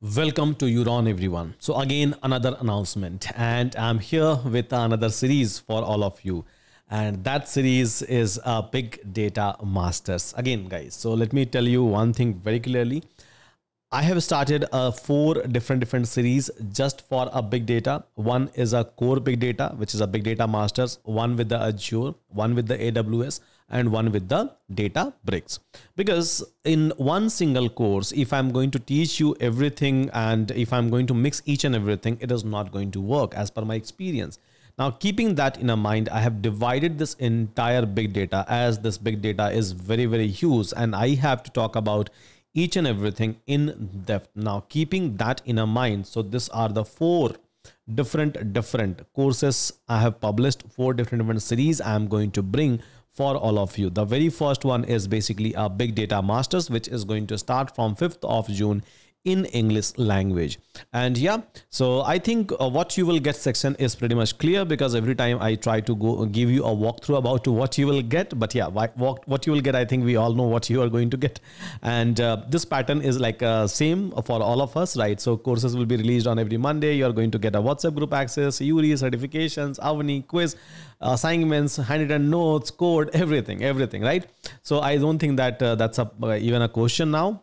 Welcome to Euron everyone. So again another announcement and I'm here with another series for all of you and that series is a big data masters. Again guys, so let me tell you one thing very clearly. I have started a four different different series just for a big data. One is a core big data which is a big data masters, one with the Azure, one with the AWS and one with the data bricks. Because in one single course if i'm going to teach you everything and if i'm going to mix each and everything it is not going to work as per my experience. Now keeping that in mind i have divided this entire big data as this big data is very very huge and i have to talk about each and everything in depth. Now keeping that in mind so these are the four different different courses i have published four different different series i am going to bring for all of you. The very first one is basically a big data masters, which is going to start from 5th of June in English language. And yeah, so I think uh, what you will get section is pretty much clear because every time I try to go give you a walkthrough about what you will get. But yeah, what, what you will get, I think we all know what you are going to get. And uh, this pattern is like uh, same for all of us, right? So courses will be released on every Monday. You are going to get a WhatsApp group access, URI certifications, Avni quiz, assignments, handwritten notes, code, everything, everything, right? So I don't think that uh, that's a, uh, even a question now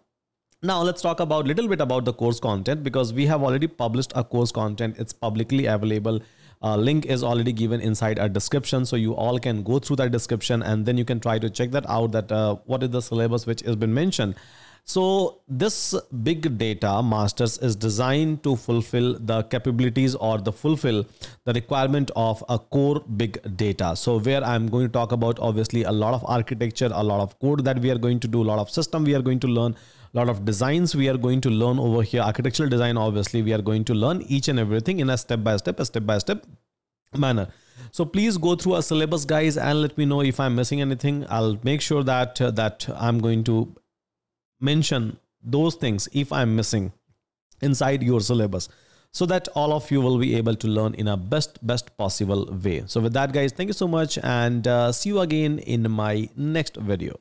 now let's talk about little bit about the course content because we have already published a course content. It's publicly available. Uh, link is already given inside our description so you all can go through that description and then you can try to check that out that uh, what is the syllabus which has been mentioned so this big data masters is designed to fulfill the capabilities or the fulfill the requirement of a core big data. So where I'm going to talk about obviously a lot of architecture, a lot of code that we are going to do, a lot of system we are going to learn, a lot of designs we are going to learn over here. Architectural design obviously we are going to learn each and everything in a step by step a step by step manner. So please go through our syllabus guys and let me know if i'm missing anything. I'll make sure that uh, that i'm going to mention those things if i'm missing inside your syllabus so that all of you will be able to learn in a best best possible way. So with that guys thank you so much and uh, see you again in my next video